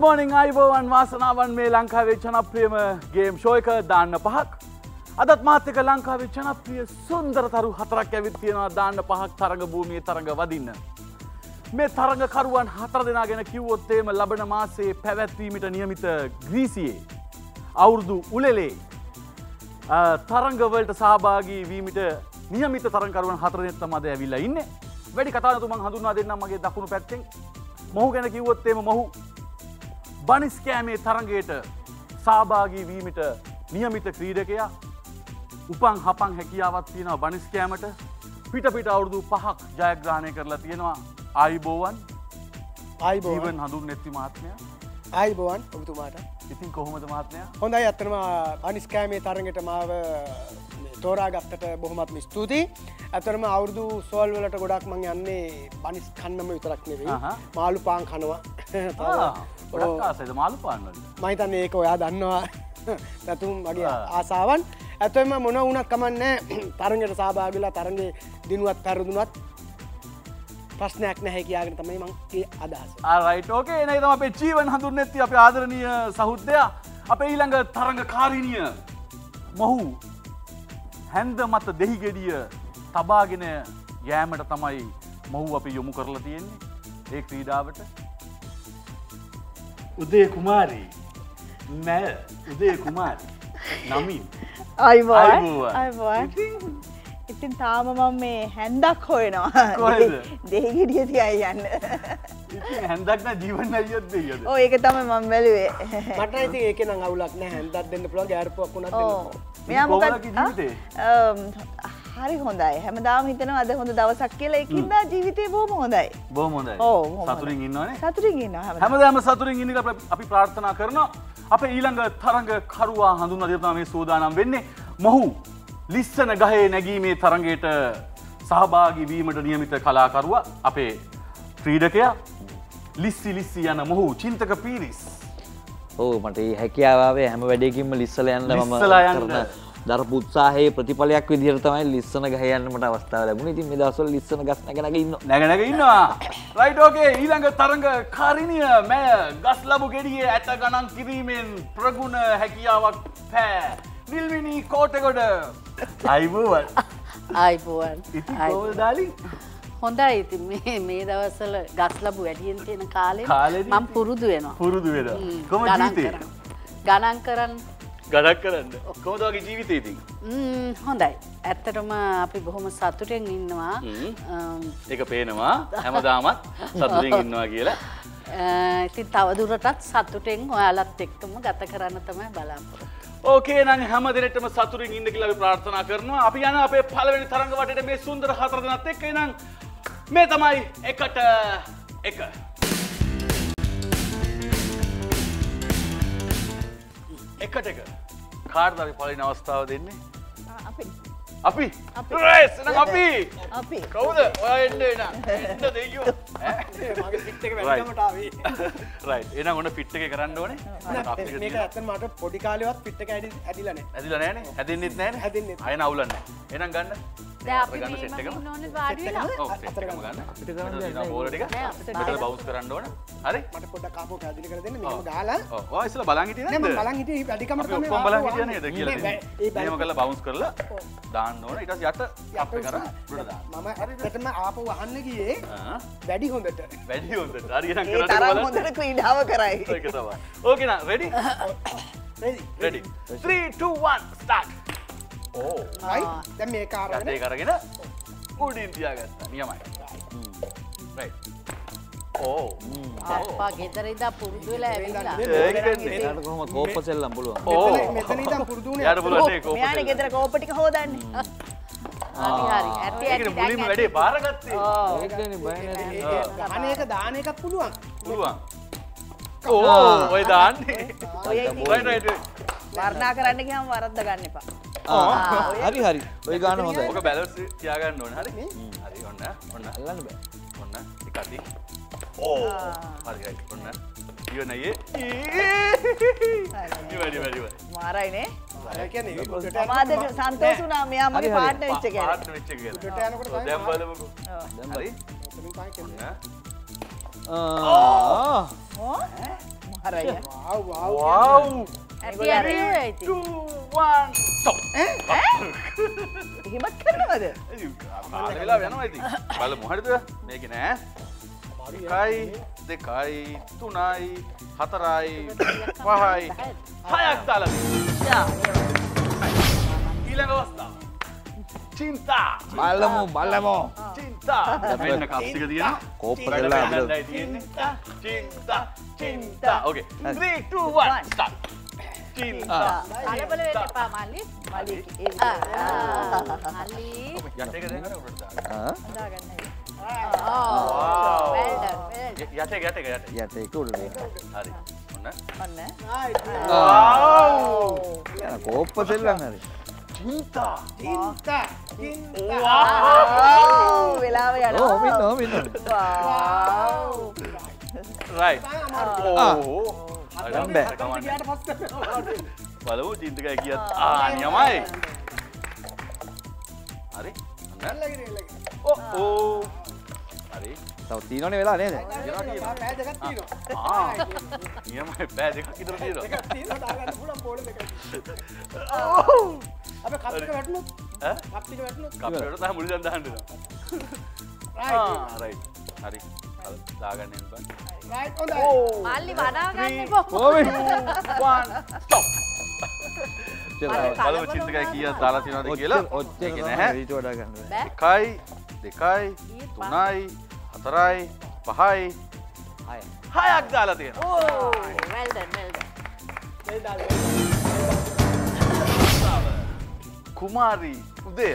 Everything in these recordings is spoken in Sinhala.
මෝනිින් අයිබෝවන් වාසනාවන් මේ ලංකාවේ ජනප්‍රියම ගේම් ෂෝයක දාන්න පහක්. අදත් මාත්‍යක ලංකාවේ ජනප්‍රිය සුන්දරතරු හතරක් ඇවිත් තියෙනවා දාන්න පහක් තරඟ භූමිය තරඟ වදින්න. මේ තරඟකරුවන් හතර දෙනා ගැන කිව්වොත්තේම ලබන මාසේ පැවැත්වීමට නියමිත ග්‍රීසියේ. අවුරුදු උලෙලේ තරංගවලට සහභාගී වීමට නියමිත තරකරුවන් හතරනෙත්ත මද ඇවිල්ල ඉන්න වැඩි කතානතුමන් හඳුන්වා දෙන්න මගේ දකුණු පැත්තෙන් මොහු ගැන කිව්වොත්තේම මොහු බනිස්කෑමේ තරගයට සාභාගී වීමට නියමිත ක්‍රීඩකයා උපන් හපන් හැකියාවත් තියෙනවා බනිස්කෑමට පිට පිට අවුරුදු පහක් ජයග්‍රහණය කරලා තියෙනවා ආයිබෝවන්. ආයිබෝවන්. හඳුන් නැති මාත්මය. ආයිබෝවන් ඔබතුමාට. ඉතින් කොහොමද මාත්මය? හොඳයි අත්තනම අනිස්කෑමේ තරගට මාව තෝරා ගත්තට බොහොමත්ම ස්තුතියි. ඇතරම අවුරදු සෝල් වලට ගොඩක් මං යන්නේ බනිස් කන්නම විතරක් නෙවෙයි. මාළු පාන් කනවා ගොඩක් ආසයිද මාළු පාන්නල මහිතන්න ඒක ඔයා දන්නවා. නැතුම් වගේ ආසාවන්. ඇතම මොන වුනත් කමන්න තරගට සාභාගලා තරගේ දිනුවත් පැරදුනත් ප්‍රශ්නයක් නැහැ කියාගෙන තමයි මංගේ අදහස. ආරයිටෝකේ නයි තම අපේ ජීවන් හඳුන්න ඇති අප ආදරණය සහුද්දයා අප ඊළඟ තරඟ කාරිණිය මොහු? හැන්ද මත දෙහිගෙඩිය තබාගෙන යෑමට තමයි මොහු අපි යොමු කරලා තියෙන්නේ. ඒ ක්‍රීඩාවට උදේ කුමාරී නෑ උදේ කුමාරී නමින් අයිවා ඉතින් තාම මම මේ හැන්දක් හොයනවා. දෙහිගෙඩිය තියයි යන්න. හැන්දක්න ජීවන්න අයත් දෙයද ඕ ඒක තම මම බැලුවේ. මට ඇති ඒක නම් අවුලක් නෑ හැන්දක් දෙන්න පුළ ගෑරපුක් වුණත් මෙයා හරි හොඳයි. හැමදාම හිතන අද හොඳ දවසක් කියලා. එකින්ද ජීවිතය බෝම හොඳයි. බෝම හොඳයි. ඕ සතුරින් ඉන්නවනේ. සතුරින් ඉන්න හැමදාම. සතුරින් ඉන්න අපි ප්‍රාර්ථනා කරනවා. අප ඊළඟ තරඟ කරුවා හඳුන් අදපනා මේ සෝදානම් වෙන්නේ. මොහු ලිස්සන ගහේ නැගීමේ තරගයට සහභාගි වීමට නියමිත කලාකරුව අපේ ක්‍රීඩකයා ලිස්සි ලිස්සි යන මොහු චින්තක පීරිස්. ඕ මට හැකියාවේ හැම වැඩකින්ම ලිස්සල යන්න මම කරන දරපු උත්සාහයේ ප්‍රතිඵලයක් විදිහට තමයි ලිස්සන ගහයන්නට අවස්ථාව ලැබුණ. ඉතින් මේ දවස්වල ලිස්සන ගස් නැගනග ඉන්න නැගනග ඉන්නවා. රයිට් ඕකේ ඊළඟ තරඟ කාරිණිය මෑ ගස් ලබු ගෙඩියේ ඇත ගණන් කිරීමෙන් ප්‍රගුණ හැකියාවක් පෑ. නිල්විනී කෝටගොඩ. අයිබුවන් අයිබුවන් දාලි? හොඳයි. ඉති මේ දවසල ගස් ලබු වැඩියෙන් තියෙන කාලේ මම් පුරුදු වෙනවා. පුරුදු වෙන ගණන් කරන්න ගඩක් කරන්න. කොමදගේ ජීවිතයති හොඳයි. ඇත්තටම අපි බොහොම සතුටෙන් ඉන්නවා. එක පේනවා. හැමදාමත් සතුරෙන් ඉන්නවා කියලා. ඉතින් තවදුරටත් සතුටෙන් ඔයාලත් එක්කම ගත කරන්න තමයි බලාපොරොත්තු. ඕකේ නම් හැම දෙනටම සතුරින් ඉන්න කියලා අපි ප්‍රාර්ථනා කරනවා. අපි යන අපේ පළවෙනි තරඟ වටේට මේ සුන්දර හතර දෙනාත් එක්ක ඉනම් මේ තමයි එකට එක. එකට එක. කාටද අපි පළවෙනි අවස්ථාව දෙන්නේ? අපි. අපි. අපි. අපි. කවුද? ඔයා එන්න එන. එන්න දෙයියෝ. මගේ පිට් එක වැඩිකමට ආවේ රයිට් එහෙනම් ඔන්න පිට් එක කරන්න ඕනේ. මට පොඩි කාලේවත් පිට් එක ඇදිලා නැහැ ඇදිලා නැහනේ හැදෙන්නෙත් නැහනේ හැදෙන්නේ අයන අවුලක් නැහැ එහෙනම් ගන්න අපිට කරන්න බෝල ටික මෙතන බවුන්ස් කරන්න ඕන. හරි? මට පොඩ්ඩක් ආපහු පැහැදිලි කර දෙන්න. මෙහෙම ඔව්. ඔය ඉස්සලා බලන් හිටියේ නේද බලන් හිටියේ. වැඩිකමට තමයි ඔක්කොම බලන් හිටියා නේද කියලා එහෙම කරලා බවුන්ස් කරලා දාන්න ඕන. ඊට පස්සේ යට අපේ කර උඩට දාන්න. මම ඇත්තටම ආපහු වහන්න ගියේ වැඩි හොඳට. වැඩි හොඳට. හරි එහෙනම් ඒ කරන්න තරම් බලන්න. හොඳට ක්‍රීඩාව කරයි. ඒක තමයි. ඕකේ නා රෙඩි රෙදි රෙඩි 3 2 1 ස්ටාර්ට් ඕ හයි දැන් මේ කාරගෙන යතේ කරගෙන උඩින් තියාගත්තා නියමයි ඕ අප්පා ගෙදර ඉඳලා පුරුදු වෙලා ඇවිල්ලා ට කොහොම කෝප සෙල්ලම් ඉඳන් පුරුදු යාට පුළුවන් නේ කෝප මෙයානේ ගෙදර කෝප ටික හොදන්නේ මුලින්ම වැඩේ බාරගත්තේ ඒකනේ බය නැති දාන එක දාන එකක් පුළුවන් පුළුවන් ඕ ඔය දාන්නේ ඔය වර්ණා කරන්න ගියාම වරද්ද ගන්න එපා හරි හරි. ඔය ගාන හොඳයි. ඕක බැලන්ස් තියාගන්න ඕනේ. හරි? හරි ඔන්න ඔන්න. අල්ලන්න බෑ. ඔන්න ටික අති ඕ හරි හරි ඔන්න. ඉවනයේ ඉවරි ඉවරි ඉවරි මාරයිනේ අර කියන්නේ උඩට යන- මාද සන්තෝෂ වුණා. මෙයා මගේ හරි, හරි. පාර්ට්නර් වෙච්ච කෙනෙක් පාට් වෙච්ච එක උඩට කියලා යනකොට තමයි දැන් බලමුකෝ. ඔව්. හරි? එතනින් තමයි කෙල්ලේ. ආ. ඕ! හරය වව් ඇති ඇරිව ඇති. 2 1 stop එහෙමත් කරනවද වෙලා වෙනවා ඉතින් බලමු හරිද මේක නෑ එකයි දෙකයි තුනයි හතරයි පහයි හයක් දාලා ඊළඟ අවස්ථාව චින්තා බලමු බලමු චින්තා මෙන්න කප්සික තියෙනවා කෝප්ප කරලා පෙන්නන්නයි තියෙන්නේ. චින්තා චින්තා ඕකේ 3 2 1 start චින්තා කලබල වෙන්න එපා මල්ලි. මලි මල්ලි. යට එක දෙන්න උඩට දාන්න. Oh, well done, well done. යට එක යට එක යට එක. යට එක උඩට හරි ඔන්න ඔන්න යන කෝප්ප සෙල්ලම් හරි චින්තා වෙලාව ඕ මින්න යනවා මින්න රයිට් ඕ දැන් බෑ. බලමු චින්තකය කියත් ආ නියමයි. හරි. ඕ ඕ. හරි. තව තියෙනවනේ වෙලා නේද? ආ. නියමයි පෑ දෙකක් විතර තියෙනවා. අප කප්ක වැටනු ඈ? කප්ටික වැටනු කප්පියට තමයි මුලින් දැන් දාන්න ආ රයිට් හරි දාගන්න මල්ලි වඩා ගන්න එපා. ඕමේ 1 stop බලමු චින්තකය කීයක් දාලා තියෙනවද කියලා ඔච්චර ඒක නැහැ ඊට වඩා ගන්න බෑ බෑ. එකයි දෙකයි තුනයි හතරයි පහයි හය හයක් දාලා Oh, done. කුමාරී උදය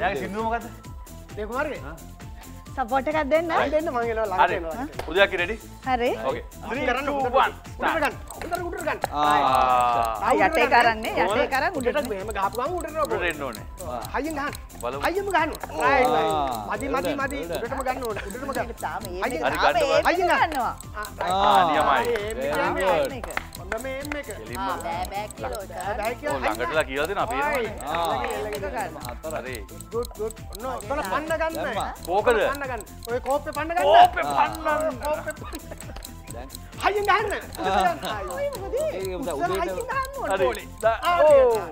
යාගේ සිින්දුව මොකද දෙකුමාරගේ සපෝට් එකක් දෙන්න. දෙන්න මංගෙන හරි. ලං උදයක් රෙඩි හරි. ඕකේ 3 කරන්න 2 1 උඩරගන්න උඩර උඩරගන්න ආ. යටේ කරන්නේ යටේ කරන් උඩට. උඩට මෙහෙම ගහපුගම උඩට උඩට එන්න ඕනේ. හයියෙන් ගහන්න. හයියම ගහන්න රයිට් රයිට්. මදි මදි මදි. උඩටම ගන්න ඕනේ. උඩටම ගන්න. තාම ඒ හරි, තාම ගන්න ඒ හරි, ගන්න. ගන්නවා. ආ නියමයි Very එක. බෑ බෑ කිලෝ ඕ කියලා. ළඟටලා කියලා ආ. හතර හරි. ගුඩ් ගුඩ් ඔන්න ඔතන පන්න ගන්න. කෝකද? පන්න ගන්න. ඔය කෝප්පේ පන්න ගන්න. කෝපේ ආ. පන්නන්න. කෝප්පේ පන්න දැන්. හයියෙන් ගන්න ඔය මොකද? ඒක උදේ හයියෙන් උදේට ගන්න ඕනේ. හරි. පොලේ. දා- ආ, ඕ. තියෙනවා.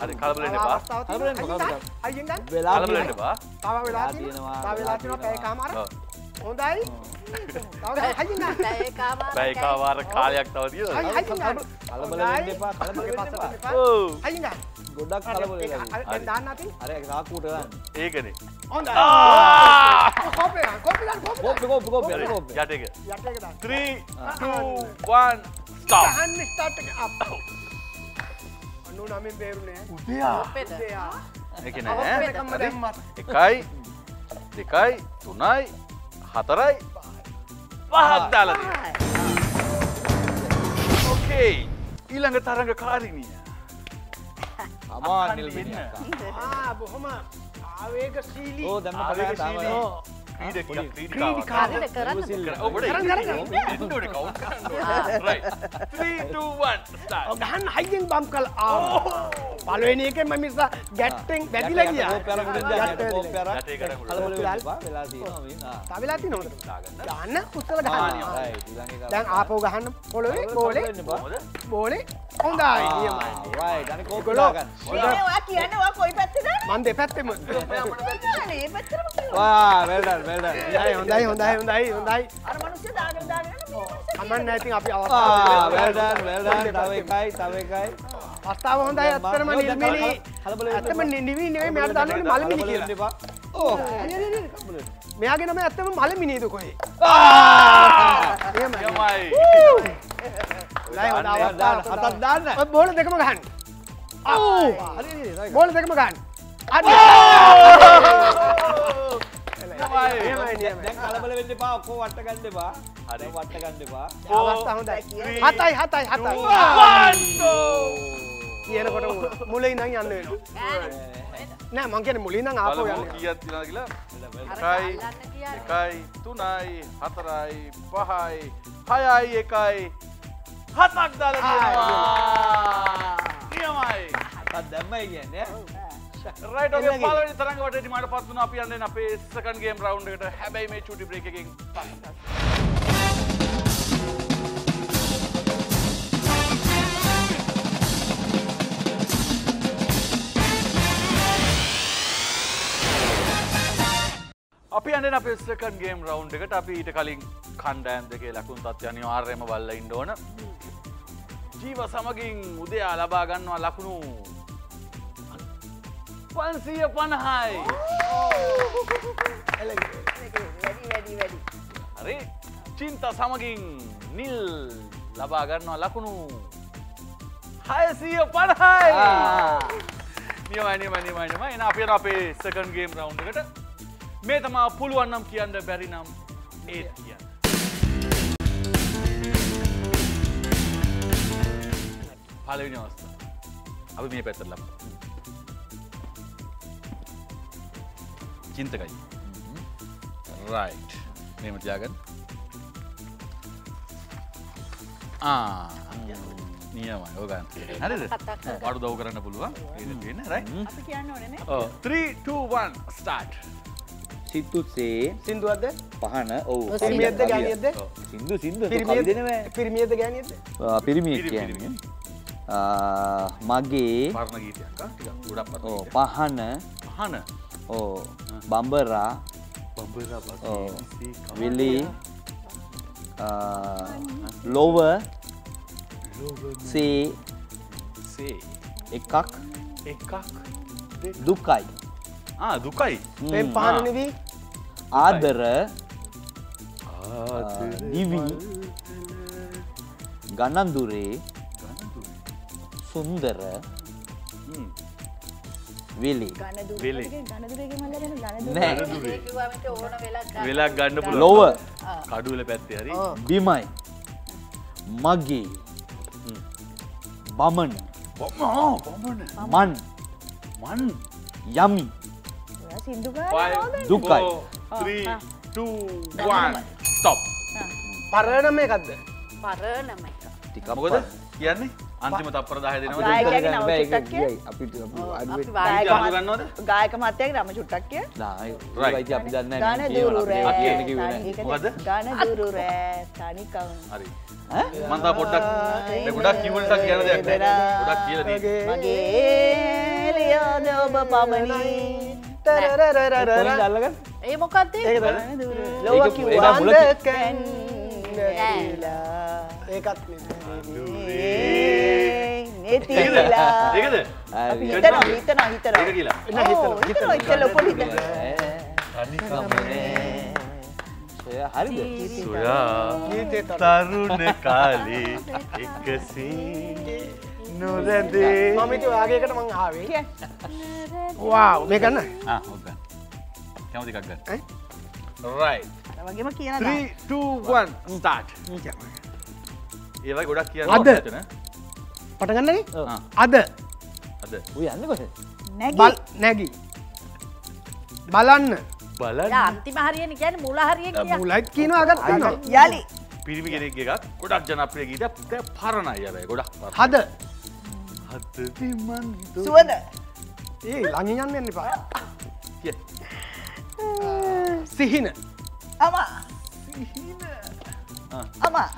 හරි කලබල වෙන්න එපා. අවස්ථාව කලබල වෙන්න තියෙනවා. එපා, හයියෙන් ගන්න වෙලා කලබල වෙන්න එපා. තව වෙලා තියෙනවා, තව වෙලා තියෙනවා. පැය කමාර. හොඳයි තව හයියෙන් ගන්න පැය කාමාරක් පැය කාවාර කාලයක් තව හයි තියෙනවා හයියෙන් ගන්න කලබල වෙන්න එපා කලබල මගේ වෙන්න පස්සට එපා එපා. ඔව් හයියෙන් ගන්න ගොඩක් කලබල ඒක වෙලා අර- දැන් දාන්න අතින් අර සාක්කුවට ගන්න ඒකනේ හොඳයි ආ! කෝපේ ගන්න කෝපේ ගන්න කෝපේ කෝප්පේ කෝප්පේ කෝප්පේ හරි, යන්න කෝප්පේ යට එක යට එක දාන්න 3 2 1 stop. ගහන්න ස්ටාර්ට් එක අප් අනු නමින් බේරුනේ උදයා පෙද. දෙයා ඒක අවස්ථාව නෑ එකම හරි. දැම්මත් එකයි දෙකයි තුනයි හතරයි. පහක් දාලා ඕකේ ඊළඟ තරඟ කාරිනිය අමා නිල්. මිනිහා ආ බොහොම ආවේගශීලී. ඕ දැම්ම ආවේගශීලී. ක්‍රීඩිකාවක්. කරන්න. ඔබට. එන්න ඕනේ කවුන්ට් කරන්න ඕනේ. Right. 3 2 1 start. ගහන්න හයියෙන් බම් කල් ආ පලවෙනි එක මමිස ගැට්ටෙන් බැදිලා ගියා. ආ තවිලා දාගන්න. ගන්න ආ, ඊළඟ එක දැන් ආපෝ ගහන්න පොළොවේ බෝලේ? බෝලේ හොඳයි. නියමයි රයිට් අනිත් කෝප්පේ ගොල්ලෝ. දාගන්න. නේ ඔයා කියන්නේ ඔයා කොයි පැත්තේද මන් දෙපැත්තෙම. මේ පැත්තටම කියනවා. වා well done well done. හොඳයි හොඳයි හොඳයි හොඳයි අර මිනිස්සු දාගෙන දාගෙන යන මේ මිනිස්සු අමන් නැතින් අපි ආ අවස්ථාව well done well done. තව එකයි තව එකයි නිල්මිනි කලබල වෙන්න ඇත්තම එපා. නිවි නෙවෙයි මෙයාට දන්නවනේ මලමිනි කලබල වෙන්න කියලා. එපා ඕ මෙයාගේ නම ඇත්තම මලමිනිද කොහේ? එහෙමයි. නියමයි. හොඳයි හොඳ දාන්න, දාන්න, අවස්ථාව හතක් දාන්න. ඔය බෝල දෙකම ගහන්න. හරි හරි right. බෝල දෙකම නියමයි දැන් කලබල වෙන්න එපා ඔක්කොම වට ගන්න එපා. හරි. වට ගන්න එපා. අවස්ථාව හොඳයි. Three, හතයි හතයි හතයි! කියනකොට මුලින් ඉඳන් යන්න වෙනවා නෑ මං කියන්නේ මුලින් ඉඳන් ආපහු යන්න කීයක් තියෙනවද කියලා. අර එකයි, අල්ලන්න කියන්නේ. එකයි, තුනයි, හතරයි, පහයි, හයයි, එකයි, හතක් දාලා තියෙනවා. නියමයි. අත් දැම්මයි කියන්නේ රයිට් ඔගේ පළවෙනි තරඟ වටේට මට පත් වුණා අපි යන්නේ අපේ සෙකන්ඩ් ගේම් රවුන්ඩ් එකට. හැබැයි මේ චූටි බ්‍රේක් එකකින් පස්සේ. යන්න අප ස්කන් ගේම් රවන්් එකට. අපි ඊට කලින් කණ්ඩෑම් දෙකේ ලකුණු තත්ව අනිවාර්යම බල්ල ඉන්ඩෝන ජීව සමගින් උදයා ලබා ගන්නවා ලකුණු පන්සිය පණහයි හරි. චින්ත සමගින් නිල් ලබා ගන්නවා ලකුණු හයසිය පණහයි නියමනිමනිමනිම එන අපේ අපේ සකන් ගේම් රවන්් එකට මේ තමා පුළුවන්නම් කියන්න බැරි නම් ඒත් කියන්න පලවිනි අවස්ථා. අපි මේ පැත්තර ලබ චින්තකයි. රයිට් මෙම තියාගන්න. නියමයි. ඕගන් හරිද? අඩු දව් කරන්න පුළුවන්. තියෙන රයි අපි කියන්න ඕනනේ 3 ස්ටාර්ට් සිත්තුසේ සිින්දුවත්ද පහන ඔවු. පිරිමියද්ද ගැනියද්ද සිින්දු සිින්දු. පිරිමියද පිරිමියද ගැනියද පිරිමිය පිරිමි, කියන්නේ. ආ, මගේ පහන. පහන? ඕ බම්බරා විලි. ලොව. සේ. සේ. එකක්. එකක්. දුකයි. ආ දුකයි. පෙම් පානනවී ආදර දිවි ගණන්දුරේ සුන්දර. වෙලි විලි ගන්න පුළුවන්. ලොව කඩුවල පැත්තේ හරි බිමයි මගේ බමන මන් මන් යමි දුකයි 3 2 1 ස්ටොප් පරණ මේකක්ද පරණම එක. ටිකක් මොකද කියන්නේ අන්තිම තප්පර 10 දෙනවා ගායකයාගේ කරගන්න නම බෑ, චුට්ටක් කිය. අපිට අපි ගායක රම චුට්ටක් කිය Right. අපි දන්න ගන දුරු රෑ මොකද? ගන දුරු රෑ තනිකවුන් හරි මම තා පොඩ්ඩක් මේ ගොඩක් කිව්වට කියන දෙයක් නෑ ගොඩක් කියලා තියෙනවා මගේ ලියද ඔබ පමණි ඒ මොකක්ද ඒක ගන තමයි. දුරු ලොව ඒක- ඒක කිව්වාන්ද මුලක- කැන් නැතිලා ඒකත් නෙතිලා ඒකද අපි හිතනවා හිතනවා හිතනවා ඒක කියලා නෑ, හිතනවා, ඔව්, හිතනවා හිතලා පොඩි දැන්. හරිද සොයා ගීතේ තර තරුණ කාලේ එකසේ නොරැඳේ. මම ඉතින් ඔයාගේකට මං ආවේ. වාව් මේ ගන්න? කැමති එකක් ගන්න. වගේම කියන 3 2 1 start. ඒ වගේ ගොඩක් කියන්න අද. ආ, අද. අද. යන්නේ කොහෙද? නැගි. බල් නැගී. බලන්න. බලන්න. අන්තිම හරියන කියන මුල හරිය කිය මුලයිත් කියන අගත් යලි. පිරිමි කෙනෙක් එකක්. ගොඩක් ජනප්‍රිය දැන් පරණයි හැබැයි. ගොඩක් පරණ. හද සුවද ඒ ළඟින් යන්න එන්න එපා කිය. සිහින අමා. අමා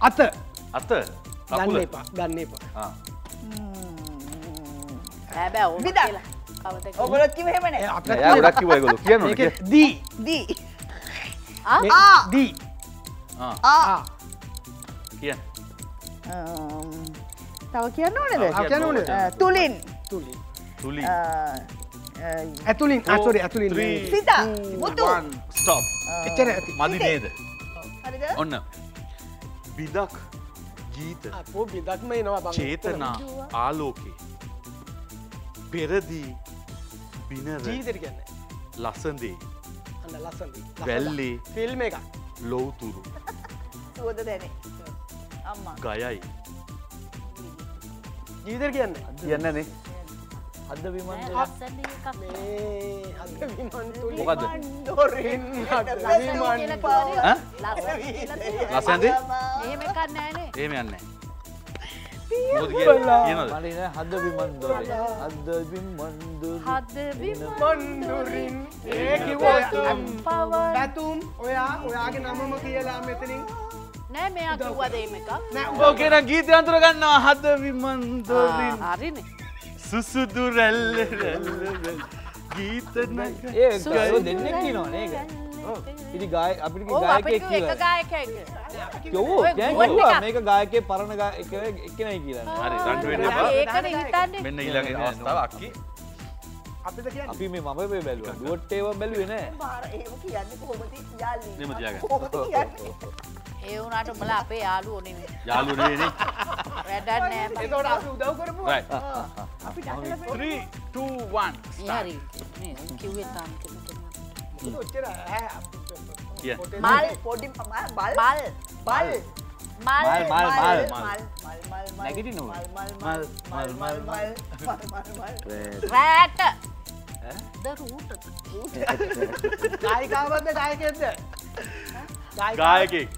අත අත ගන්න එපා ගන්න එපා ආ. හැබැ. කියලා කවද ඔගොලොත් කිව්ව එහෙමනේ එයා ගොඩක් කිව්වා ඒගොල්ලෝ කියනවනේ ඒක කිය. දී දී ආ. දී ආ ආ ආ කියන්න. අම්, තව කියන්න ඕනේද. අ, අ, ඇතුලින් අතොරේ ඇතුලින් සිත stop. එච්චර ඇති මදි නේද? හරිද ඔන්න. බිදක් ගීත බිදක්ම එනවා චේතනා ආලෝකේ පෙරදී ලසඳේ අන්න ලස්සන වැල්ලේ ෆිල්ම් එක ලොවතුරු සුවද දැනේ ගයයි ජීවිතයට කියන්න කියන්නනේ අද විමන් ලස්සන එකක් මේ අද විමන් තුලි මොකද ඩොරින් අද විමන් ඈ? ලසඳේ එහෙම එකක් නෑනේ එහෙම යන්නේ මොකද කියනවද මලින හද විමන්දොර හද විමන්දුර හද විම මන්දුරින් ඒ කිව්වා පවර් පැතුම් ඔයා ඔයාගේ නමම කියලා මෙතනින් නෑ මෙයා කිව්වද එහෙම එකක්. නෑ ඕකේන ගීත අන්තුර ගන්නවා. හද විමන්දොරින් හරිනේ. සුසුදු රැල්ල රැල්ල. ගීත ඒ දෙන්නෙක් කියනවා නේක ඉති ගාය අපිට ගායකෙක් එක කියලා ගායකැක කිව්වෝ දැන් කිව්වා. මේක ගායකේ පරණ එක එක්කෙනයි කියලා හරි රන්ට වෙන්න එපා. ඒකන හිතන්නේ. මෙන්න ඊළඟ අවස්ථාව. අක්කි අපිට කියන්න අපි මේ මම මේ බැලුවා දුවට ඒව බැලුවේ නෑ බාර ඒම කියන්නේ කොහොමද යාලි දෙම තියාගන්න. කොහොමද කියන්නේ ඒ වුණට උඹල අපේ යාලු ඕනෙම යාලු නෙවෙයි වැඩක් නෑ මම. එතකොට අපි උදව් කරමු right අපි ඩටල 3 2 1 මේ හරි මේ උන් කිව්වේ තාම කෙනෙක් ඔච්චර ඈ කිය මල් පොඩි බල් බල් බල් මල් මල්, මල්, මල්. මල් මල් මල් මල් නැගිටිනවද? මල් මල් මල් මල් මල් මල් මල් මල් රෑට ද රූට ගායකාවද ගායකෙන්ද ගායකෙක්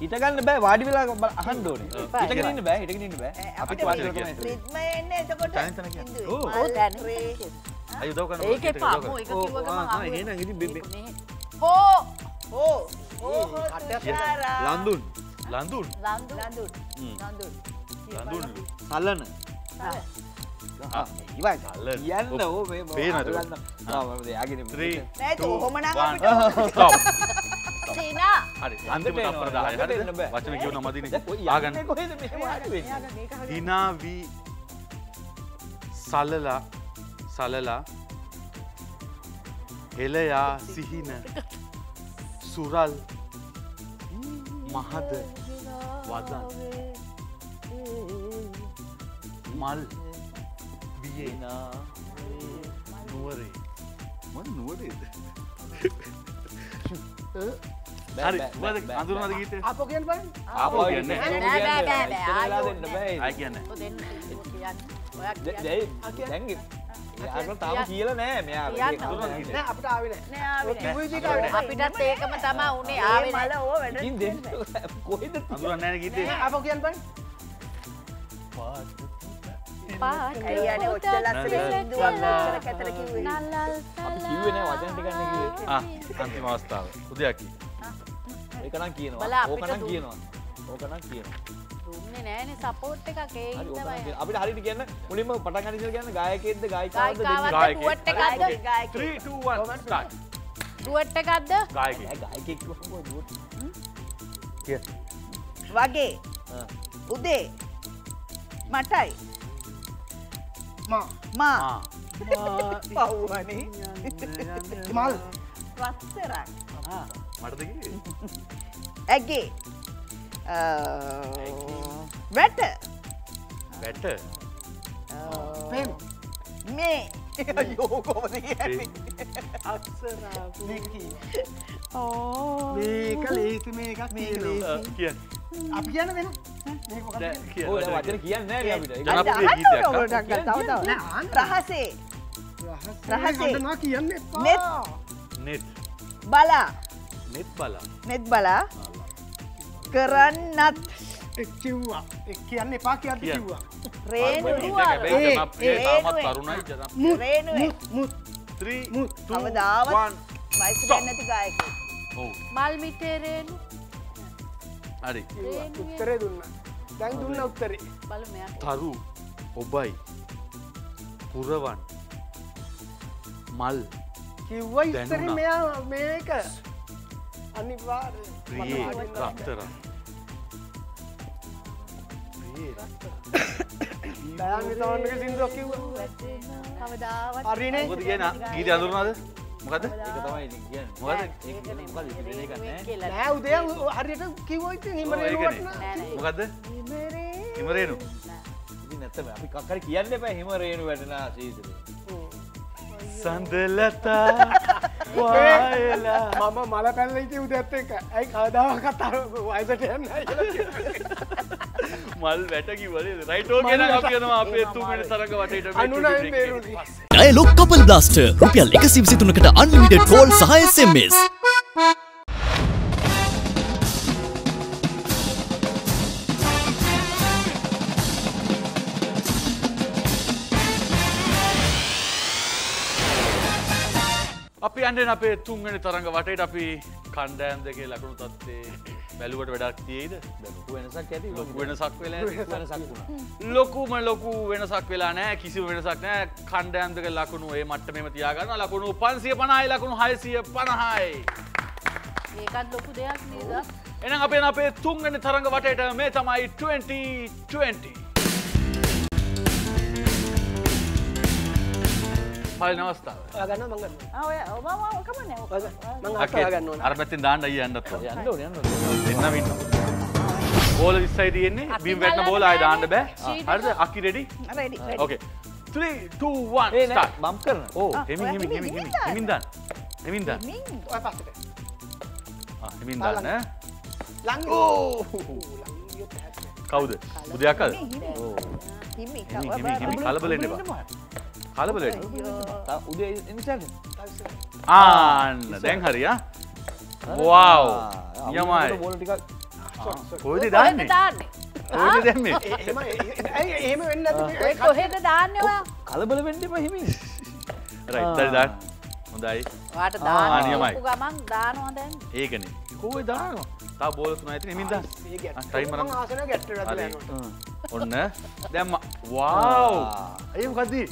හිතගන්න බෑ වාඩි වෙලා අහන් දෝන ඉටගන්න බෑ හිටගන්න බෑ අපිට වා ඒක පා ඒ හෝ හෝ ලඳුන් ලඳුන් ලඳුන් ලඳුන් සලන යන්න ඕ පේනට හොමන චීනා හරි අන්තිම අපරදාය හරිද වචන කියවන මදින ආගන්න hina vi සලලා සලලා එලයා සිහින සුරල් මහද වදන් මල් වියනා නුවරේ. මන් නුවරේද අඳුරනද ගීත අප කියන්න බ අප කියන්න. ආ කියන්න. ඔයා දැන් යාගල තම කියලනෑ මෙයා අපට ආවන අපිටත් ඒකම තමා උනේ ආවේ මල ඕ වැඩ කොහෙද පුරන්න ගීතේ අප කියන් පන් පාට අන්තිම අවස්ථාව. උදයකි. ඒකනම් කියනවා. ඕකනම් කියනවා. ඕකනම් කියනවා. දන්නේ නෑන සපෝට් එකක් ඒ අපිට හරිට කියන්න මුලින්ම පටන් ගනිසල් කියන්න ගායකෙද ගායිකාවද ගායකට් එකක්ද? ගායක 3 2 1 start. ඩුවට් එකක්ද? ගායක ගායකෙක් කොහොමද ඩුවට්. කිය වගේ. උදේ. මටයි. මා. මා. පව්වනේ. මල්. වස්සරක්. මටද ඇගේ. වැට. වැට? මේ. යෝකෝද ඕ. මේක ලේසි මේකක් මේ කිය අපි කියන්න වෙන? වචන කියන්න රහසේ. රහසේ කියන්න නෙත්. බලා. නෙත් බලා. නෙත් බලා. කරන්නත් කිව්වා කියන්න එපා කියන්න කිව්වා මල්මිටේරෙන් හරි උත්තරේ දුන්න දැන් දුන්න උත්තරේ තරු ඔබයි පුරවන් මල් කිව්ව ඉස්තර මෙයා මේක අනිවාර්ය ප්‍රියේ රත්තරන් තවන්නක සිින්දුවක් කිව්වා හරිනේ කියන ගීත අඳුරනාද මොකද නෑ උදය හරියට කිවෝයිත හිමර මොකද හිමරේනු නැත අපි කක්කර කියන්න එප හිමරේනු වැටනා සීතර සඳලතා මම මල පැල්ලයිති උදැත්ත එක. ඇයි කදාව කතර වයිසට යන්න මල් වැට කිවල රයිටෝ කියෙන අපියනවා අපේ තුමට තරග වටට ඩයලොක් කපල් බ්ලාස්ටර් රුපියල් එකසි විසිතුනකට අන්ලිමිටඩ් කෝල් සහ SMS. අපි අන්ඩෙන් අපේ තුන්ගනි තරඟ වටේට. අපි කණ්ඩෑම් දෙකේ ලකුණු තත්වේ බැලුවට වැඩක් තියේද? වෙනසක් ඇති. ලොකු වෙනසක් වෙලා වෙනසක්. ලොකුම ලොකු වෙනසක් වෙලා නෑ කිසි වෙනසක් නෑ කණ්ඩෑම් දෙක ලකුණු ඒ මට්ට මෙම තියාගන්න ලකුණු පන්සිය පණයි ලකුණු හයසිය පණහයි ඒකත් ලොකු දෙයක් නේද? එන අපේ අපේ තුන්ගනි තරඟ වටට මේ තමයි 2020 පල නවස්ථාව ගන්න මඟන්න ඔය ඔබ කමන මං අස්ථා ගන්න ඕන අර පැත්තින් දාන්න අයි යන්නත් යන්න ඕනේ යන්න ඕනේ. එන්න වින්න බෝල විස්සයි තියෙන්නේ බිම් වැටන බෝල අය දාන්න. බෑ හරිද අකි රෙඩි රෙඩි ඕකේ 3 2 1 ඒ නෑ start. බම් කරන. ඕ. හෙමින් හෙමින් හෙමින් හෙමින් හෙමින් දාන්න හෙමින් දාන්න ඔය පස්සට ආ, හෙමින් දාන්න ඈ. ලං කවුද උදයක්කද හිමි හිමි හිමි හිමි කලබල වෙන්න එපා කලබල වෙන්න තා උදේ? ආන්න දැන් හරියා? වව් ටිකක් කොයිද කොහෙද දාන්නේ? දාන්නේ? කොයිද දැම්මේ එහෙම එහෙම වෙන්න ඔය කොහෙද දාන්නේ ඔයා? කලබල වෙන්න එපා හිමින්. රයිට් හරි දාන්න. හොඳයි. ඔයාට ආ, දාන්න ගමන් දානවා දැන්. ඒකනේ. කොයි දානවා තා බෝල තුනයි තියෙන හෙමින් දාන්න ටයිමර් ඔන්න. දැම්ම වව් ඒ මොකද්ද? ඒ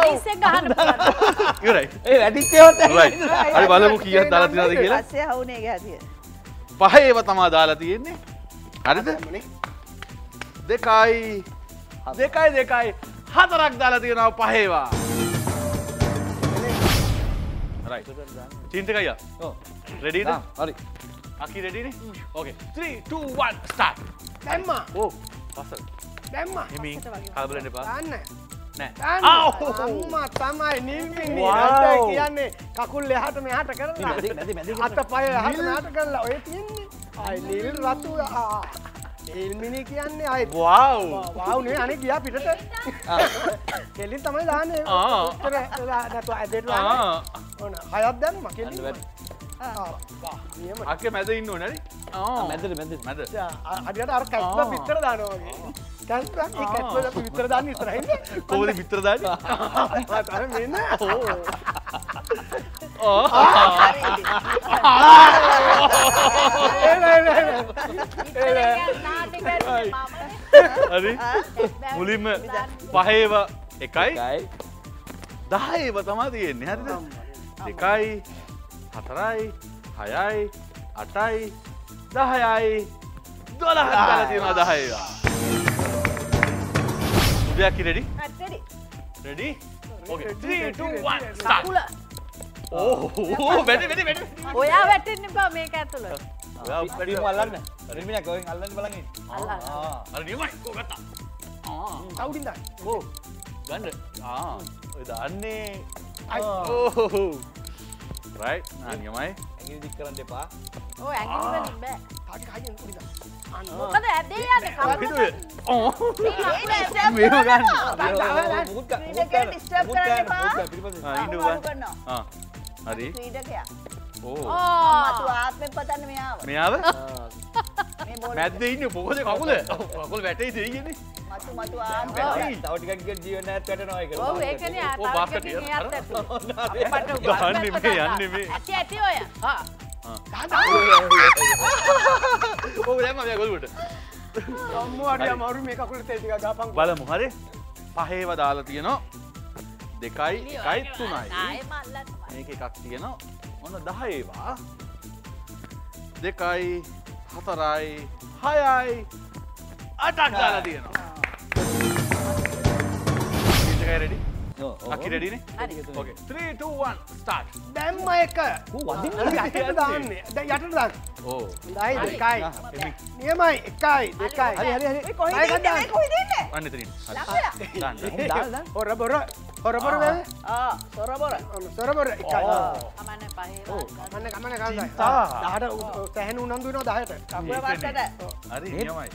තරිස්සෙන් ගහන්න පුළුවන්. ඉවරයි. ඒ වැඩිච්චේවත් රයිට් හරි බලමු කීයක් දාලා තියෙනවද කියලා. හවුනේ ගැතිය පහ ඒව තමා දාලා තියෙන්නේ. හරිද? දෙකයි. දෙකයි දෙකයි. හතරක් දාලා තියෙනවා පහේවා. චින්තකයිය ඔව්. රෙඩීද හරි. අකි රෙඩින ඕකේ 3 ස්ටාර්ට් දැම්මා ඕ පස දැම්මා හිමින් කලබලන්න එපා දාන්න නෑ දාන්න ආව්! අම්මා තමයි නිල්මින් Wow! කියන්නේ කකුල් එහාට මෙහාට කරලා අත පය මෙහාට කරලා ඔය තියෙන්නේ අය නිල් රතු ආ. නිල්මිනි කියන්නේ අය වව් වවුනේ අනේ ගියා පිටට කෙලින් තමයි දාන්නේ ආ. නැතු ඇදෙට ආ ඕන හයත් දැම්ම කෙලින් අක්ක මැද ඉන්න නැරි මැදට මැදට. මැද. අඩියට අර කැස්ල පිත්තර දානවා කැස්ල කැස්ල පිත්තර දාන්න ඉස්සරහින්ද කෝද පිත්‍ර දාන්න? අර මෙන්න ඒ නෑ නෑ නෑ. හරි. මුලින්ම පහේව එකයි. දහේව තමා තියෙන්නේ. හරිද? දෙකයි හතරයි හයයි අටයි දහයයි දොළහ දාලා තියෙනවා දහයවා උදයක් රෙඩි රෙඩි කකුල ඕ වැඩි වැඩි වැඩි ඔයා වැටෙන්න එපා මේක ඇතුළ ටීම් අල්ලන්න. රිමිනක් ඔයෙන් අල්ලන්න. අල්ලන්න. ආ. අර නියමයි කෝ ගත්තා ආ කවුඩින් දාන්න ඕ ගන්න ආ ඔය දන්නේ අයි. ඕ රයි් නියමයි ඇඟිලි දික් කරන්න එපා. ඔය ඇඟිලි වලින් බෑ කාගේ කාගෙන් උඩින් දාන්න මොකද ඇදේ යන්නේ හිතුවේ ඕ මේව ගන්න. මුකුත්. ක්‍රීඩකයා disturb කරන්න එපා. ඉන්න. කරනවා ආ හරි ක්‍රීඩකයා ඕ මතු ආත්මෙ පතන්න මෙයාව මෙයාව මේ බෝල මැද්ද ඉන්න පොකද කකුල කකුල් වැටයි දෙයියන්නේ මතු මතු තව ටිකක් ගියොත් ජීවන නැත් වැටෙනවා ඒක. ඔව් ඒකනේ ඔව්, තාත්තකින් එක. එයත් ඇතුළේ අපට ගහන්නේ මේ, යන්නේ මේ. ඇති ඇති ඔය. හා ඕ දැම මෙයා ගොලුට අම්මෝ අඩිය අමාරු මේ කකුල තෙල් ටික ගාපන් බලමු හරි. පහේව දාලා තියෙනවා. දෙකයි එකයි තුනයි. මේක එකක් තියෙනවා. ඔන්න දහේවා දෙකයි හතරයි හයයි අටක් දාලා තියෙනවා රෙඩි ඔව්, ඔව්. අකි රෙඩිනේ හරි. ඕකේ 3 2 1 start. දැම්ම එක. යටට දාන්නේ. දැන් යටට දාන්න. ඕ. හොඳයි දෙකයි. නියමයි. එකයි දෙකයි. ගන්න. අන්න හරි. බොර. හොර බොර සොර බොර. සොර බොර. එකයි. අමන්න පහේ කන්න කමන කන්න චින්තා. දහට සැහැන උනන්දු වෙනවා දහයට. හරි නියමයි.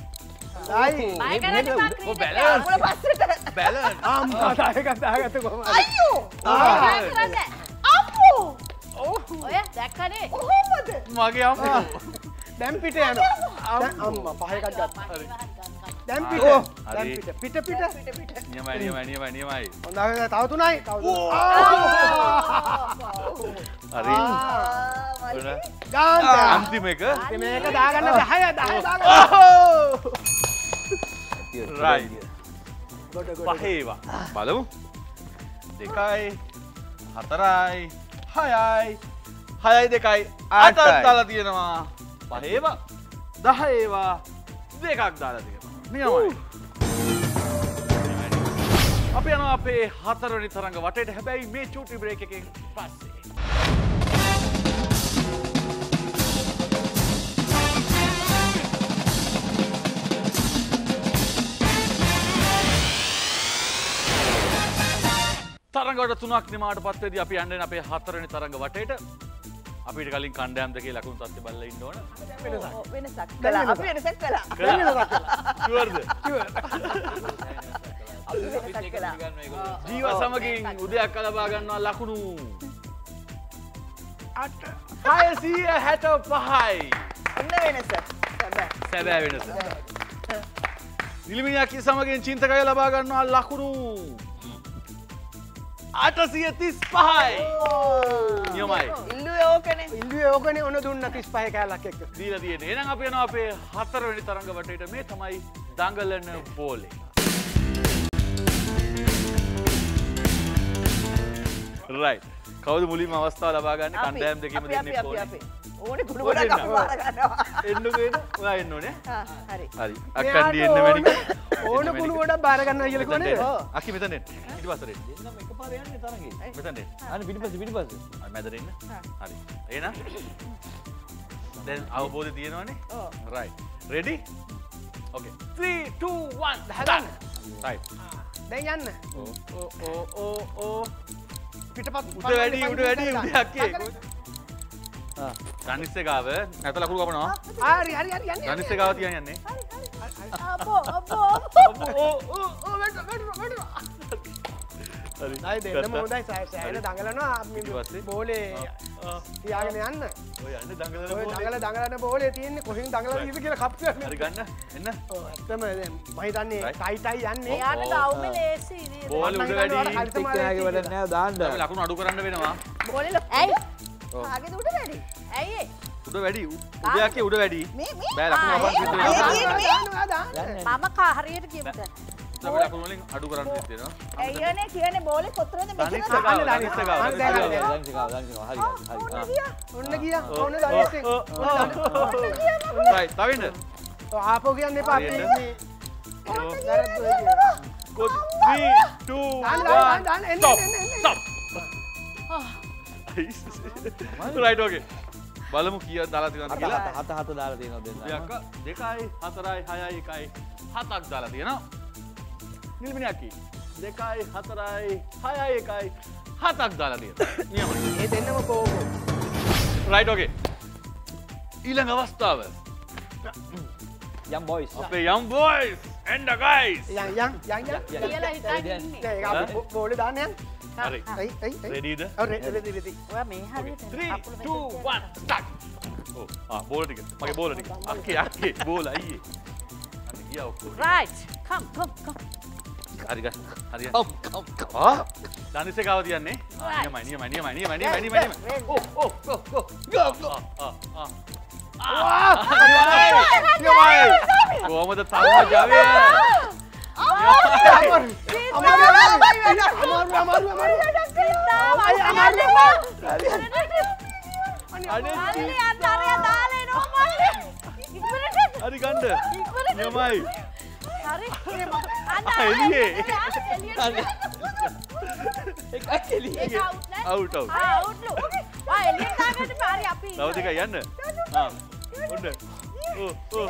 බැලන්ස් පස්සට බැලන්ස් අම්මා. දායක දාගත්ත කොහමද? අයියෝ! බය කරන්න. අම්මෝ! ඔය දැක්කනේ. කොහොමද මගේ අම්මෝ. දැම් පිට යනවා. දැන් අම්මා පහයකත් ගත්තා. මගේ වහන් ගන්න. දැම් ඕ පිට. පිට පිට. පිට නියමයි නියමයි නියමයි නියමයි. හොඳ තව තුනයි. තව. හරි. ගාන්ත. අන්තිම එක. මේක දාගන්න. දහය දහය දාගන්න. රයි ගොඩ ගොඩ පහේවා බලමු. දෙකයි හතරයි හයයි. හයයි දෙකයි අටයි. දාලා තියෙනවා. පහේවා දහඒවා දෙකක් දාලා තියෙනවා. නියමයි. අපි යන අපේ හතරනි තරඟ වටට. හැබැයි මේ චූටි බ්‍රේක එකෙන් පස්සේ තරඟට තුනක් නිමාට පත්වේද අපි අන්ඩෙන් අපේ හතරනි තරඟ වටේට. අපිට කලින් කණ්ඩයම් දෙකේ ලකුණු තත්ති බල්ල ඉන්න ඕන. වෙනසක්. කලා අපි වෙනසක් කලා ෂුවර්ද අපි වෙනසක් කලා ජීව සමගින් උදයක් කලබා ගන්නවා ලකුණු. හයසීය හැට පහයි. ඔන්න වෙනස. සැබෑ. වෙනස. නිලිමිනියක් සමගින් චින්තකය ලබා ගන්නවා ලකුණු අටසිය තිස් පහයි. නියමයි. ඉල්ලුවේ ඕකනේ. ඉල්ුවේ ඕකන ඔන්න දුන්න තිස් පහ කෑලක් එක්ක. දීල තියෙන එනම් අප යන අපේ හතරවැනි තරඟ වටේට. මේ තමයි දඟලන බෝලේ. රයි කවද මුලින් අවස්ථාව ලබාගන්න කණ්ඩෑම් දෙකම දෙන්නේ අපි- ඕනේ. ඕනේ ගොඩක්. බාර ගන්නවා. එන්නකේද ඔයා එන්න ඕනේ. ආ, හරි. හරි. අක්කන්ඩි එන්න මැනි ඕන කුණු ගොඩ බාරගන්න කියලකොන අකි මෙතන ඉට පසර දෙන්නම එකපාර යන්නේ තරගේ. මෙතන අන්න පිටිපස්ස පිටිපස්ස. මැදරන්න හරි. ඒන දැන් අවබෝධ තියෙනවානේ? ඕ. රයි රෙඩි ඕකේ 3 හදන්න රයි දැන් යන්න. ඕ පිටපත් උඩ වැඩි උඩ වැඩි උඩක්කේ ධනිස්සකාව ඇත ලකුරු කපනවා හරි හරි හරි. යන්න ධනිස්ස කාව තියන් යන්නේ අපෝ අපෝ නයි දෙන්නම හොඳයි. සෑන දඟලනවා? බෝලේ තියාගෙන යන්න. ඔය යන්න දඟලන බෝලේ. දඟල දඟලන්න බෝලේ තියන්නේ කොහින් දඟල ීද කියල කප්ය හරි ගන්න. එන්න. ඇත්තම මහිතන්නේ Right. කයිටයි යන්නේ. එයාට ගවුම ලේසි බෝල උඩ වැඩි. එක්කෙනාගේ වැඩක් නෑ දාන්න. අපි ලකුණු අඩු කරන්න වෙනවා. බෝලෙ ඇයි? ආගෙද උඩ වැඩි ඇයි උඩ වැඩි. උඩයක්කේ උඩ වැඩි. මේ මේ? බෑ ලකුණු ආ, අපන් ඒ- සිද්ධ ඒ- වෙනවා ඒ- මම කාහරියට කියපුට අපි ලකුණු වලින් අඩු කරන්න තියෙනවා. ඇයියනේ කියන්නේ බෝලෙ කොතරද මෙතන? ධනිස්ස අන්න කාව ධනිස්ස ධනිස්ස කාව අන්න ධනිස්ස දැන්- කාව. දංශිකාව දංශිකාව හරි හරි හරි. ඔන්න ගිය. ඔන්න ඕ, දනිස්සේ ඕ, ඕ, right, තව ඉන්න. ආපෝ කියන්න එපා අපි හරියට. ඉන්නේ. ඕ, වැරද්ද ඔය කියන්නේ. good. Three, two, දාන්න, one, දාන්න, දාන්න, එන්න, stop, එන්න, එන්න, stop. right, okay. බලමු කීයක් දාලා තියෙනවද හත කියලා. හත හත හත දාලා තියෙනවා දෙන්න. දෙකයි හතරයි හයයි එකයි හතක් දාලා තියෙනවා. නිල්මිනියක්කි. දෙකයි හතරයි හයයි එකයි හතක් දාලා තියෙනවා. නියමයි. ඒ දෙන්නම කෝකෝ right, okay. ඊළඟ අවස්ථාව. යම් බොයිස්. අපේ and the guys. යන් යන් යන් යන් කියලා හිතන් ඉන්නේ. ඒක බෝලේ දාන්න යන්න හරි. ඇයි ඇයි ඇයි Readyද? ඔව් රෙදි රෙදි රෙදි ඔයා මේ හරියට 3 කකුල 2 1 start. ඔව්. ආ බෝල ටික. මගේ බෝල ටික. අක්කේ අක්කේ බෝල අයියේ. අන්න ගියා ඔක්කොම. right come come come හරි ගන්න. හරි ගන්න. කම් කම් කම්. ආ ධනිස්සේ කාව තියන්නේ? ආ, නියමයි නියමයි නියමයි නියමයි නියමයි නියමයි නියමයි. ඕ ඕ ඕ ඕ. Go go. ආ ආ. ආ. නියමයි. කොහමද තරම ජාවේ? අමාරු අමාරු අමාරු හරි ගන්න. නියමයි. එළියේ. එකක් එළියේ. Out out. තව ටිකක් යන්න. ආ. ඔන්න. ඕ ඕ.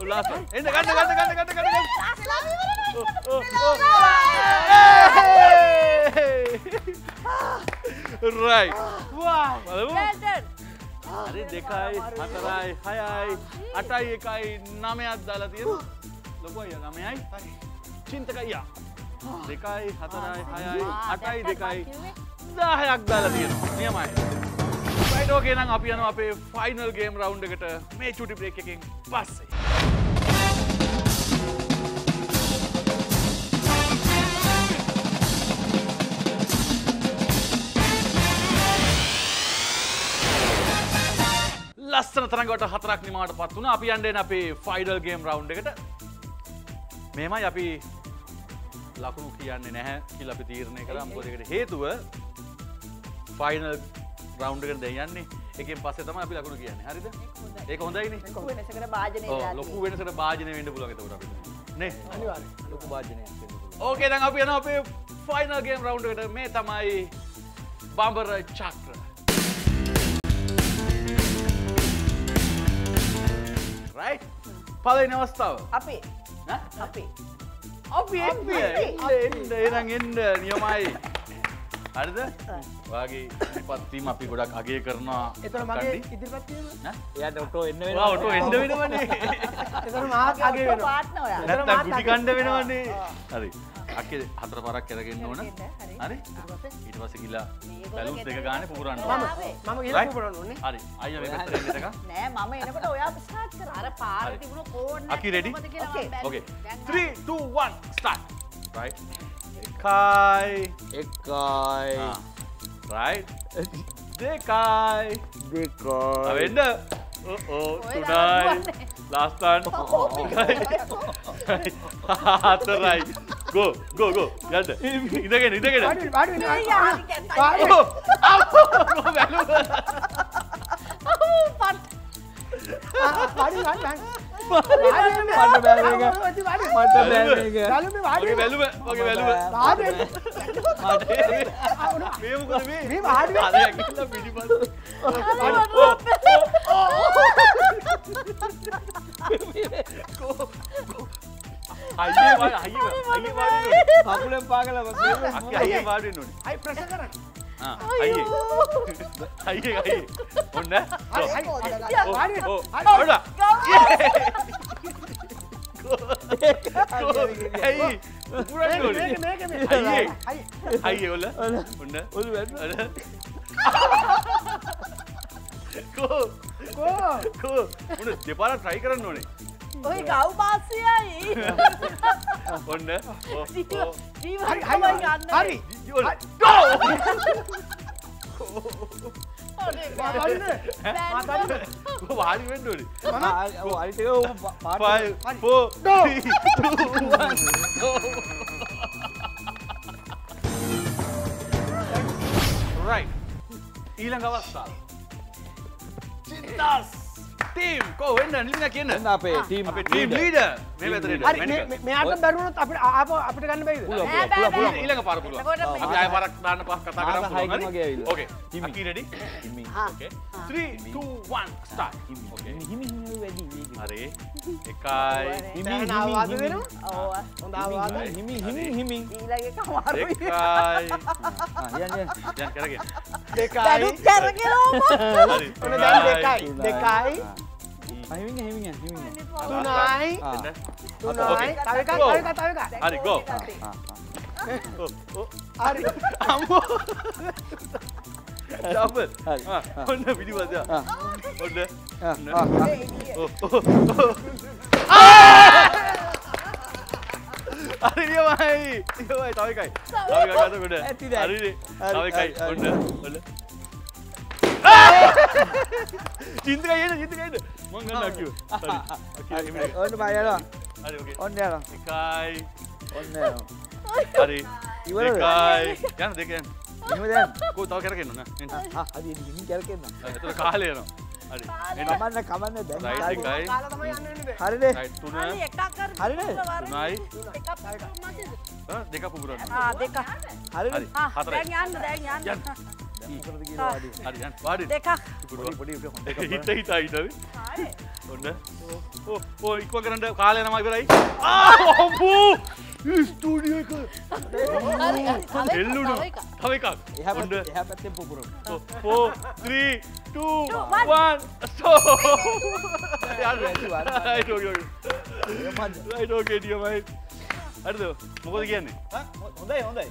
ඔව් ලාස්ට්. එන්න ගන්න ගන්න ගන්න ගන්න ගන්න ගන්න. ඕ ඕ ඕ. right. wow. බලමු. හරි දෙකයි හතරයි හයයි අටයි එකයි නමයක් දාලා තියෙනවා. ලොකු අයියා නමයයි. චින්තක අයියා. දෙකයි හතරයි හයයි අටයි දෙකයි දහයක් දාලා තියෙනවා. නියමයි. ඒටෝකේනම් අපි යන අපේ ෆයිනල් ගේම් රවුන්් එකට. මේ චුටි ප්‍රේක් එකින් පස්සේ. ලස්සන තරඟවට හතරක් නිමාට පත් වුණ. අපි අන්ඩෙන් අපේ ෆයිඩල් ගේම් රවන්් එකට. මෙමයි අපි ලකුණු කියන්නේ නැහැ කිල් අපි තීරණය කළ. මොකදකට හේතුව ෆයිනල් රවන්්කට දෙයන්නේ එක පස්සේ තම අපි ලකුණු කියන්නේ හරිද ඒක හොඳයින භාජනය ලොකු වෙනසට භාජනය වෙන්ඩ පුලගත නේ ලොකු වාජනය ඕකේ දැන් අපි යන අපේ ෆයිනල් ගේම් රවන්්කට මේ තමයි බම්බර චක්‍ර රයි පලයි නවස්ථාව අපි අපි අපි එන්න එන්න එන්න නියමයි හරිද? වගේ පත්වීම අපි ගොඩක් අගේ කරනවා. එතන මගේ ඉදිරිපත්වීම එයට ඔටෝ එන්න වෙන ඔට එන්න වෙනවනේ. එතන මාත් අගේ වෙනවා. පාට්න ඔයා. නැත්තම් ගුටි කණ්ඩ වෙනවන්නේ හරි. අක්කේ හතර පරක් කරගෙන ඕන. හරි ඊට පස්සේ? ගිලා බැලුම් දෙක ගානේ පුරන්න මම ඕන. මම ගිහලා පුරන්න ඕනේ. හරි. අයියා මේ පැත්තට එන්න එක. නෑ මම එනකොට ඔයා ස්ටාර්ට් කර අර පාර තිබුණ code ready? Okay. Okay. 3 2 1 start. Right. එකයි. එකයි ආ. Right. දෙකයි. දෙකයි අවෙන්න. ඔව් ඔව් තුනයි. last one. හතරයි. go go go යන්න. ඉඳගෙන ඉඳගෙන. වාඩි වාඩි වෙන්න වාඩි ඔව්. අව්. බැලුවා. වාඩි වාඩි මට බෑ මේක. මට බෑ මේක. බැලුමේ වාඩි ඔගේ බැලුව. ඔගේ බැලුව. වාඩි මේ මොකද මේ? මේ වාඩි වෙන්න. අද ඇකිල්ල පිටිපස්ස. අයියේ වා අයියේ අයියේ වාඩි කකුලෙන් පාගල වාඩි වෙන්න ඕනේ. අයි ප්‍රෙස් කරන්න ආ අයියේ. අයියේ අයියේ. ඔන්න. ඔල්ල. ඔන්න. ඔලු වැටුණා. ඔන්න. කෝ කෝ කෝ උන දෙපාරක් try කරන්න ඕනේ. ඔය ගව් මාසයයි ඔන්න. ඔව්, ඔව්. ජීවන හරි තමයි හරි ගන්න හරි ජීවල. Go! වාඩි වෙන්න. කෝ වාඩි වෙන්න ඕනේ. අරිතක ටීම් කෝ වෙන්න නිලින කියන්න. එන්න අපේ ටීම් අපේ ටීම් ලීඩර් මේ පැත්තට හරි එන්න. මේ- මේ- මෙයාට බැරුණොත් අපිට ආපහු අපිට ගන්න බැයිද පුළුවන්, නෑ, පුළුවන්, බෑ, පුළුවන්. බෑ. ඊළඟ පාර පුළුවන්. එතකොට මේ- අපි ආය පාරක් දාන්න පහ කතා කරමු. මාස හයකින් වගේ ඇවිල්ලා. ඕකේ. හිමි. අපි රෙඩි? හිමි. Okay. 3 2 1 start. Okay. හිමි හිමි වැඩි හරි. එකයි. හිමි දැන් ආවාද දෙනවා ඕ හොඳ ආවාද හිමි හිමි හිමි ඊළඟ එක අමාරුයි එකයි. යන් යන් දැන් කරගෙන. දෙකයි දැනුත් කරගෙනම හරි. ඔන්න දැන් දෙකයි දෙකයි හිමින් හිමින් හිමින් තුනයි ආ. තුනයි Okay. තව එකක් තව එකක් තව එකක් හරි go. හරි අම්මෝ. double. හරි. ආ, ඔන්න පිටිපස්ස. ආ. ඔන්න. ආ, ඔන්න. ආ, ආ. ඔව්, ඔව්, ඔව්. හරි නියමයි. නියමයි තව එකයි. තව එකක් අතකොට. ඇති දැන්. හරිනේ. හරි, තව එකයි. හරි, ඔන්න. ඔන්න. චින්තකයි එන්න චින්තකයි එන්න. මං ගන්නවා කිව්වා. හරි. Okay, එමිනේ. ඔන්න බය යනවා හරි okay. ඔන්න යනවා එකයි. ඔන්න යනවා හරි. ඉවරද? දෙකයි. යන්න දෙක යන්න. එහෙම දැන් කෝ තව කරගෙන ඕන. එන්න. ආ හරි හිමින් කරකෙන්න එතකොට කාලය යනවා. හරි. එන්න. කමන්න කමන්න දැන් රයිට් හරි. එකයි. කාලා තමයි යන්න වෙන්නේ හරිද රයිට් තුන. එකක් කර හරිනේ? තුනයි. එකක් මදිද? ආ, දෙක පුපුරන්න. ආ දෙක හරිද හරි. ආ හතරයි. දැන් යන්න දැන් යන්න හිත හිතා හිටවි. ඔන්න. ඕ ඉක්ව කරන්න. කාලය නම ඉවරයි. ආ ඔම්බෝ! ස්ටුඩියෝ එක. එල්ලුණු. තව එකක්. එහා ඔන්න. පැත්තේ එහා පැත්තේ පුපුරමු. 4 3 2 1 හරිද? මොකද කියන්නේ? හොඳයි හොඳයි.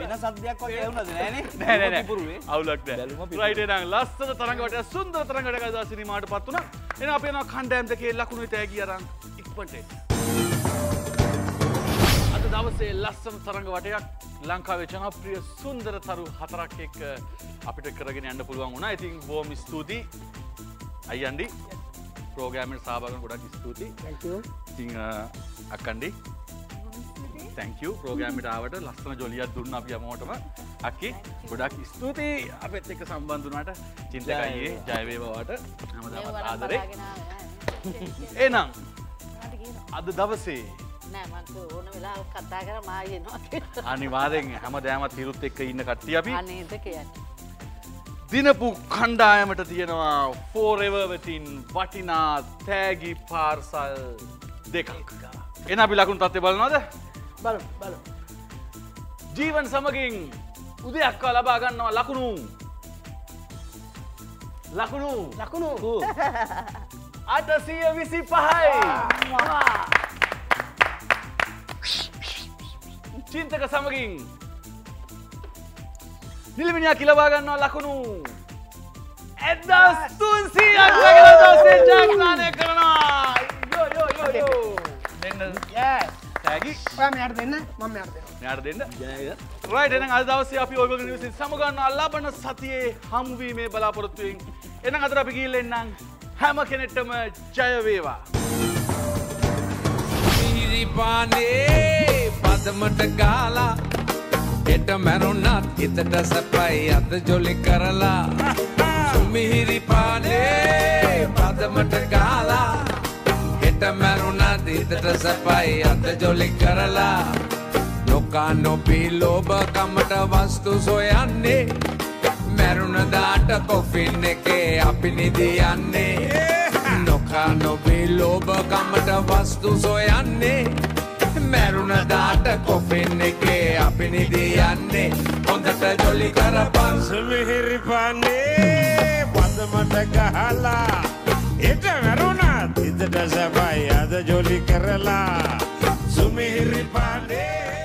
වෙන සද්දයක් වගේ වුණද නෑනේ නෑ නෑ? නෑ පුපුරුවේ අවුලක් නෑ. රයිට් එහෙනම් ලස්සන තරඟවට සුන්දර තරඟකට ගදා සිනමාට පත් වුණා. එහෙනම් අපි යනවා කණ්ඩායම් දෙකේ ලකුණු තෑගි අරන් ඉක්මනට. අද දවසේ ලස්සන තරඟ වටයක් ලංකාවේ ජනප්‍රිය සුන්දර තරු හතරක් එක් අපිට කරගෙන යන්න පුළුවන් වුණා. ඉතින් බෝම ස්තුතියි. අයියන්ඩි ප්‍රෝගෑමට සාභාගන ගොඩක් ස්තුතියි. ඉතිං අක්කන්ඩි තැංකව ප්‍රෝගෑමිට ආවට ලස්සන ජොලියත් දුන්න අප යමෝටම අක්කි ගොඩක් ස්තුතියි. අපත් එක සම්බන්ධනට චින්තකයේ ජයවේවාට. හමදාමත් ආදරේ. එනම් අද දවසේ ඕන වෙලා කතා කර මායනවා අනිවාදෙන් හැම දෑමත් හිරුත් එක්ක ඉන්න කට්ටිය අපි. අනේද කියන්න. දිනපු කණ්ඩායමට තියෙනවා ෆෝරෙවවතින් වටිනා තෑගි පාර්සල් දෙකක්. එන අපි ලකුණු තත්ය බලනවද? බල බල ජීවන් සමගින් උදයක්කා ලබා ගන්නවා ලකුණු. ලකුණු. ලකුණු. අටසිය විසි පහයි චින්තක සමගින් නිලිමිනියා කිලවා ගන්නවා ලකුණු. එදස් තුන්සීයක් දසේ ජාග්‍රාණය කරනවා. යෝ යෝ යෝ යෝ දෙන්න. තැගි මෙයට දෙන්න. මම යට දෙන්න. යාට දෙන්න. රයිට එන අදවසේ අපි ඔයගල නිවසි සමගන්න අල්ලාබන සතියේ හමුවීමේ බලාපොරොත්තුවෙන්. එන අතර අපි ගිල්ලෙන්නම් හැම කෙනෙට්ටම ජයවේවා. මිහිරිපානේ පදමට ගාලා එට මැරුණත් හිතට සැපයි අද ජොලි කරලා. සුමිහිරිපානේ පදමට ගාලා හෙට මැරුණත් හිතට සැපයි අද ජොලි කරලා. නොකා නොපී ලෝභකමට වස්තු සොයන්නේ. මැරුණදාට කොෆින් එකේ අපි නිදියන්නේ. නොකා නොබේ ලෝභකමට වස්තු සොයන්නේ මැරුණදාට කොෆෙන් එකේ අපි නිදියන්නේ හොඳට ජොලි කරපන්. සුමිහිරිපන්නේ පදමට ගහලා. එට වැරුණත් ඉතට සැබයි අද ජොලි කරලා. සුමිහිරිපන්නේ